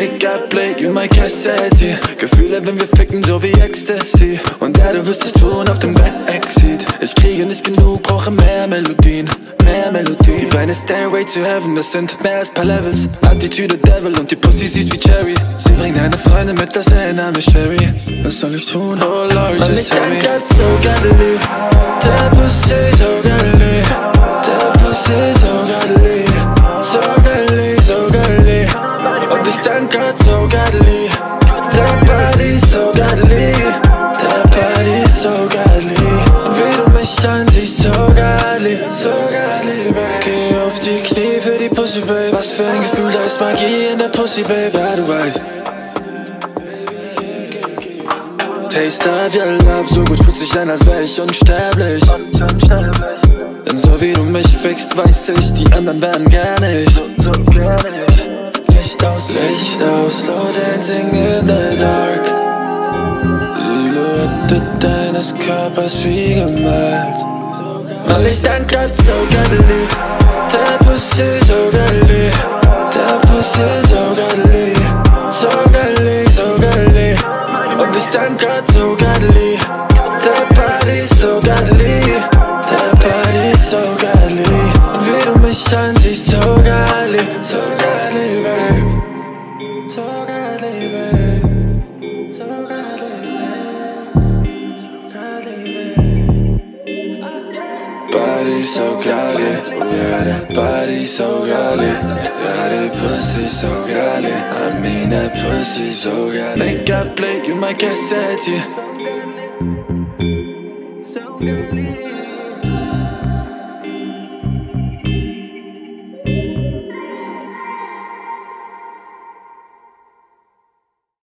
Make-up, play you my Cassette Gefühle, wenn wir ficken, so wie Ecstasy. Und ja, du wirst es tun auf dem Backseat. Ich kriege nicht genug, brauche mehr Melodien Mehr Melodien. Die Beine Stairway to Heaven, das sind mehr als paar Levels. Attitüde Devil und die Pussy süß wie Cherry. Sie bringt eine Freundin mit, das Name ist Sherry. Was soll ich tun? Oh Lord, just tell me. so godly Der Pussy Geh auf die Knie für die Pussy, babe Was für ein Gefühl, da ist Magie in der Pussy, babe Ja, du weißt Taste of your love, so gut fühlt sich an, als wär ich unsterblich. Denn so wie du mich fickst, weiß ich, die anderen werden gar nicht. Licht aus, Licht aus, slow dancing in the dark. Silhouette deines Körpers wie gemalt. Weil ich dein so deadly That pussy so deadly That pussy so deadly So deadly, so deadly Oh, this time got so deadly That body so deadly That body so deadly 위로만 샨지 so deadly So deadly, babe. So deadly, babe. Body so godly Yeah, that body so godly Yeah, that pussy so godly I mean that pussy so godly Make up play you my cassette So good.